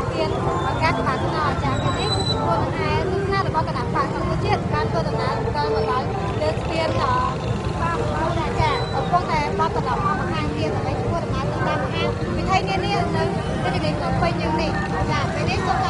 ស្ទានអង្គការកម្ពុជាអាចារ្យនេះគួរនឹងឯទស្សនៈរបស់គណៈបកសង្គមជាតិបានធ្វើដំណើរទៅមកដល់លើកស្ទានដល់បកអរអាចារ្យកំពុងតែបកកណ្ដាលមកខាងទៀតដើម្បីធ្វើដំណើរទៅតាមហាងវិធីនានានៅរាជធានីភ្នំពេញយើងនេះចាពេលនេះសូម